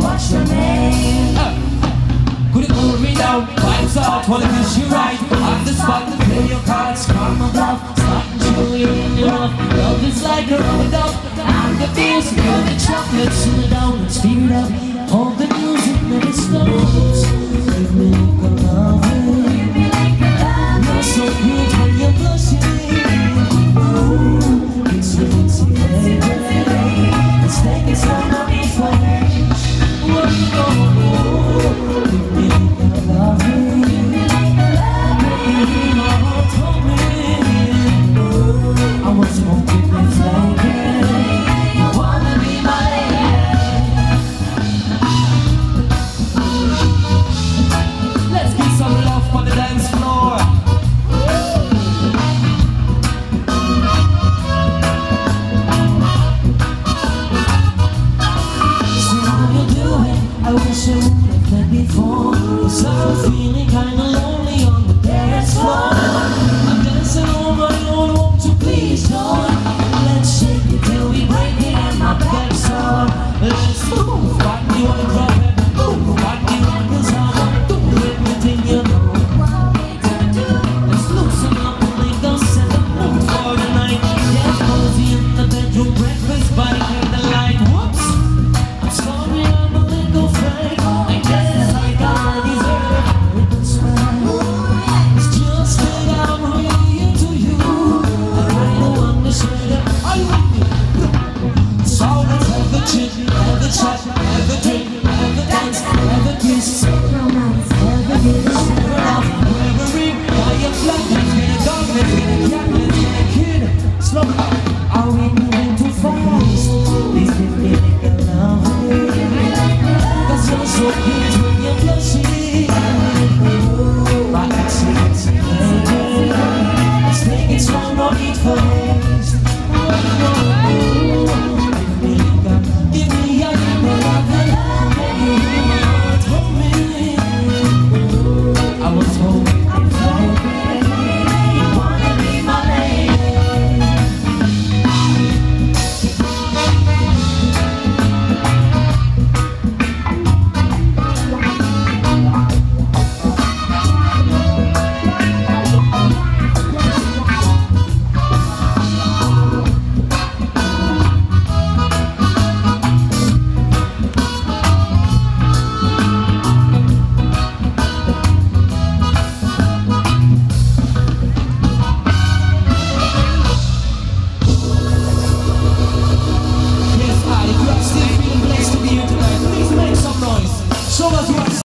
what's your name? Uh, could you cool me down? Vibes out, wanna catch you right. On the spot, to play your cards, come love Starting to you in love. Love is like a road I'm the you're the chocolates down the donuts, it up. All the music that it. Give me You're so when you're blushing. Oh, it's a fancy I wish you would have let me Cause I'm feeling kinda Russia.